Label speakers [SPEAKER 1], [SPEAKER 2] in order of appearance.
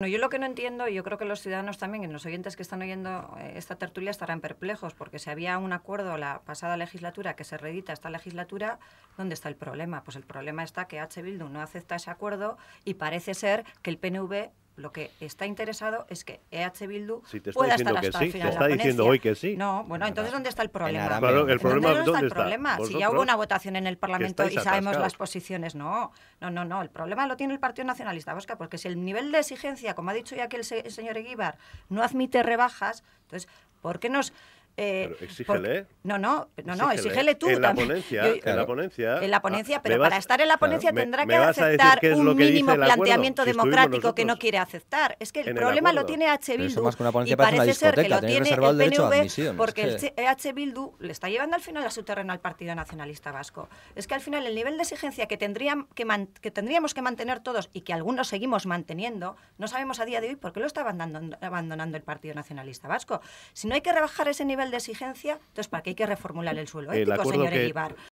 [SPEAKER 1] No, yo lo que no entiendo, y yo creo que los ciudadanos también, y los oyentes que están oyendo eh, esta tertulia estarán perplejos, porque si había un acuerdo la pasada legislatura que se reedita esta legislatura, ¿dónde está el problema? Pues el problema está que H. Bildu no acepta ese acuerdo y parece ser que el PNV lo que está interesado es que EH Bildu
[SPEAKER 2] Si te está
[SPEAKER 1] pueda
[SPEAKER 2] diciendo
[SPEAKER 1] estar
[SPEAKER 2] que
[SPEAKER 1] hasta
[SPEAKER 2] sí,
[SPEAKER 1] el final
[SPEAKER 2] te
[SPEAKER 1] de
[SPEAKER 2] está
[SPEAKER 1] la
[SPEAKER 2] diciendo
[SPEAKER 1] ponencia.
[SPEAKER 2] hoy que sí.
[SPEAKER 1] No, bueno, entonces ¿dónde está el problema?
[SPEAKER 2] Claro, el
[SPEAKER 1] ¿Dónde-
[SPEAKER 2] problema,
[SPEAKER 1] ¿Dónde está
[SPEAKER 2] ¿dónde
[SPEAKER 1] el
[SPEAKER 2] está?
[SPEAKER 1] problema? Si ya hubo una votación en el Parlamento y sabemos
[SPEAKER 2] atascados.
[SPEAKER 1] las posiciones, no, no, no, no. El problema lo tiene el Partido Nacionalista Vasco, porque si el nivel de exigencia, como ha dicho ya aquí el, se- el señor Eguíbar, no admite rebajas, entonces, ¿por qué nos... eh,
[SPEAKER 2] exígele.
[SPEAKER 1] por- No, no, no, no,
[SPEAKER 2] Exígele.
[SPEAKER 1] exígele tú
[SPEAKER 2] En la
[SPEAKER 1] también.
[SPEAKER 2] ponencia,
[SPEAKER 1] Yo-
[SPEAKER 2] en la ponencia.
[SPEAKER 1] en la ponencia,
[SPEAKER 2] ah,
[SPEAKER 1] pero
[SPEAKER 2] vas-
[SPEAKER 1] para estar en la ponencia tendrá
[SPEAKER 2] me
[SPEAKER 1] que aceptar un mínimo planteamiento
[SPEAKER 2] si
[SPEAKER 1] democrático que no quiere aceptar. Es que el, problema lo tiene H. Bildu
[SPEAKER 3] eso más que una ponencia
[SPEAKER 1] y
[SPEAKER 3] parece
[SPEAKER 1] ser que lo tiene el
[SPEAKER 3] el derecho a
[SPEAKER 1] PNV
[SPEAKER 3] admisión,
[SPEAKER 1] porque
[SPEAKER 3] es
[SPEAKER 1] el
[SPEAKER 3] que-
[SPEAKER 1] H. Bildu le está llevando al final a su terreno al Partido Nacionalista Vasco. Es que al final el nivel de exigencia que, tendrían, que, man- que tendríamos que mantener todos y que algunos seguimos manteniendo, no sabemos a día de hoy por qué lo está abandonando, abandonando el Partido Nacionalista Vasco. Si no hay que rebajar ese nivel de exigencia, entonces ¿para qué hay que reformular el suelo
[SPEAKER 2] El
[SPEAKER 1] ético,
[SPEAKER 2] acuerdo
[SPEAKER 1] señor
[SPEAKER 2] que-?